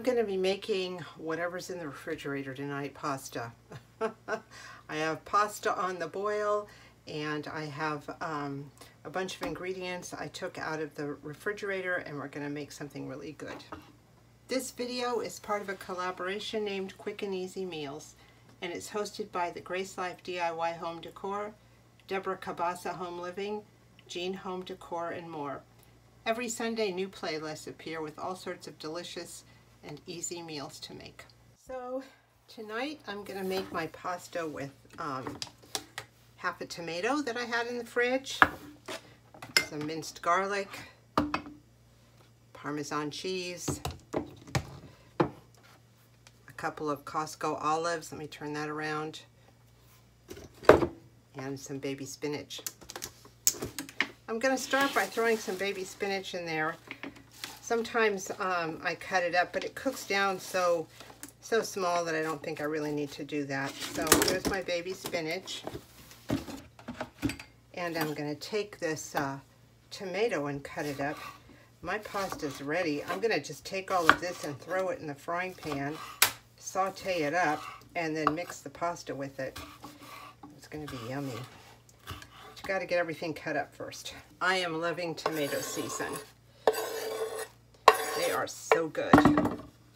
I'm going to be making whatever's in the refrigerator tonight, pasta. I have pasta on the boil and I have um, a bunch of ingredients I took out of the refrigerator and we're going to make something really good. This video is part of a collaboration named Quick and Easy Meals and it's hosted by the Grace Life DIY Home Decor, Deborah Cabassa Home Living, Jean Home Decor, and more. Every Sunday, new playlists appear with all sorts of delicious and easy meals to make. So tonight I'm going to make my pasta with um, half a tomato that I had in the fridge, some minced garlic, Parmesan cheese, a couple of Costco olives, let me turn that around, and some baby spinach. I'm going to start by throwing some baby spinach in there. Sometimes um, I cut it up, but it cooks down so so small that I don't think I really need to do that. So here's my baby spinach. And I'm going to take this uh, tomato and cut it up. My pasta's ready. I'm going to just take all of this and throw it in the frying pan, saute it up, and then mix the pasta with it. It's going to be yummy You got to get everything cut up first. I am loving tomato season. They are so good.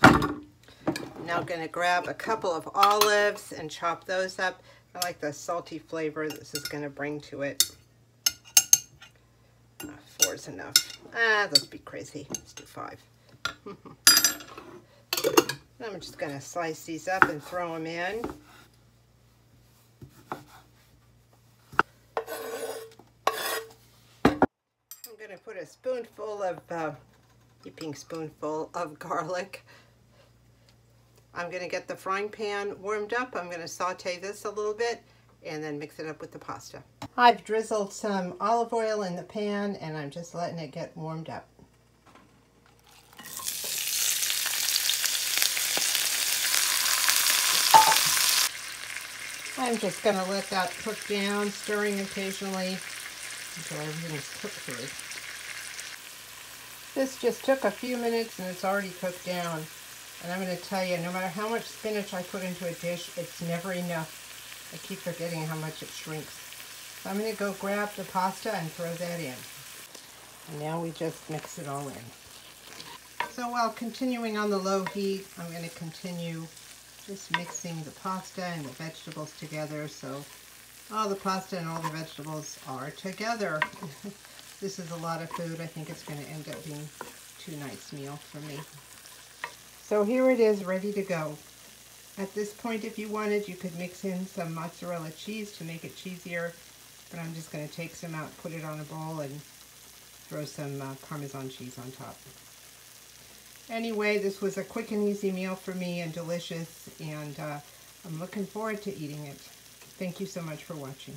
Now I'm going to grab a couple of olives and chop those up. I like the salty flavor this is going to bring to it. Uh, four is enough. Ah, that'd be crazy. Let's do five. I'm just going to slice these up and throw them in. I'm going to put a spoonful of, uh, heaping spoonful of garlic. I'm going to get the frying pan warmed up. I'm going to saute this a little bit and then mix it up with the pasta. I've drizzled some olive oil in the pan and I'm just letting it get warmed up. I'm just going to let that cook down, stirring occasionally until everything's cooked through. This just took a few minutes and it's already cooked down. And I'm going to tell you, no matter how much spinach I put into a dish, it's never enough. I keep forgetting how much it shrinks. So I'm going to go grab the pasta and throw that in. And now we just mix it all in. So while continuing on the low heat, I'm going to continue just mixing the pasta and the vegetables together so all the pasta and all the vegetables are together. This is a lot of food. I think it's going to end up being two nights meal for me. So here it is ready to go. At this point, if you wanted, you could mix in some mozzarella cheese to make it cheesier. But I'm just going to take some out, put it on a bowl, and throw some uh, Parmesan cheese on top. Anyway, this was a quick and easy meal for me and delicious. And uh, I'm looking forward to eating it. Thank you so much for watching.